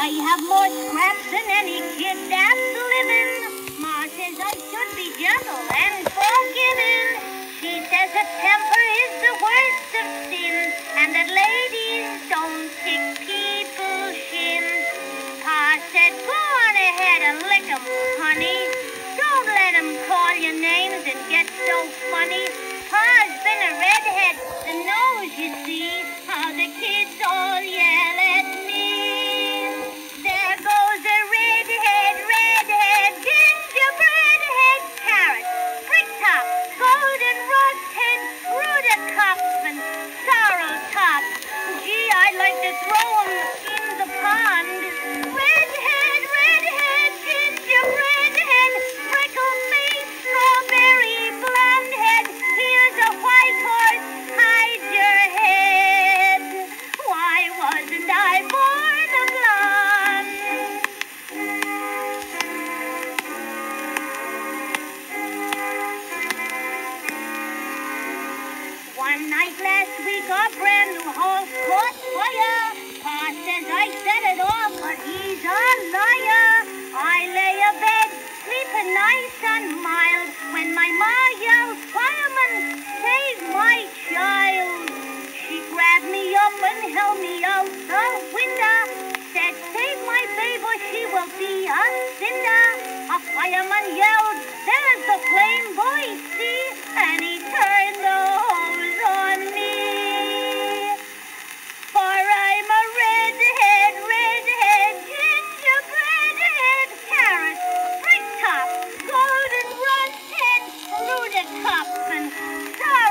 I have more scraps than any kid that's living. Ma says I should be gentle and forgiving. She says that temper is the worst of sins and that ladies don't kick people's shins. Pa said, go on ahead and lick 'em, honey. Don't let 'em call you names and get so funny. Pa's been a redhead, the nose, you see, how the kids One night last week, our brand new house caught fire. Pa says I set it off, but he's a liar. I lay abed, sleeping nice and mild, when my ma yells, fireman, save my child. She grabbed me up and held me out the window. Said, save my babe or she will be a cinder. A fireman yelled, Ruda cup,